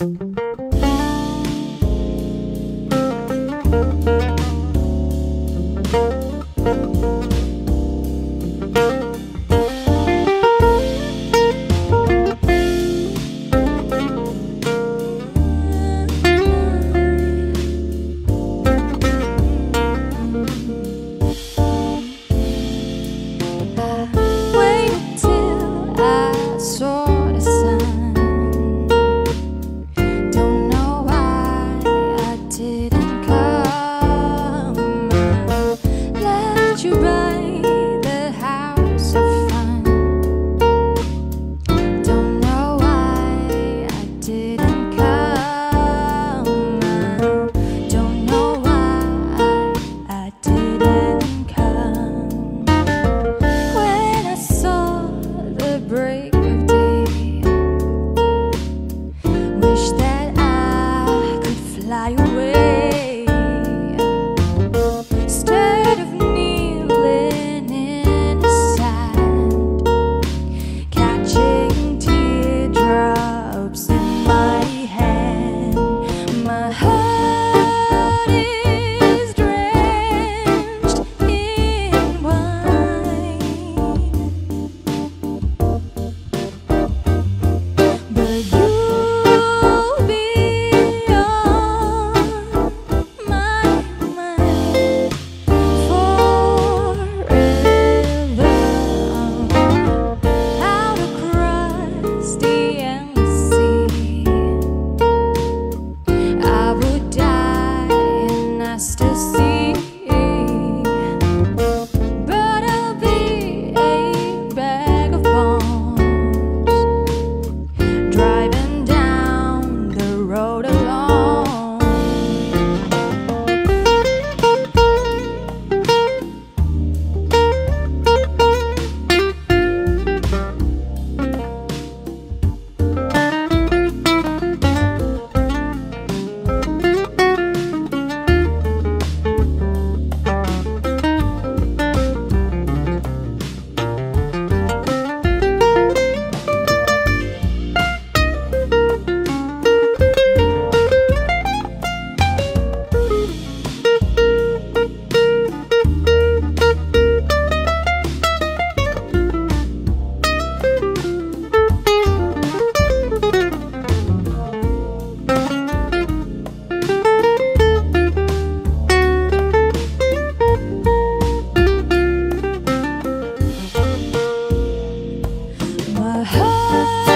Wait Bye.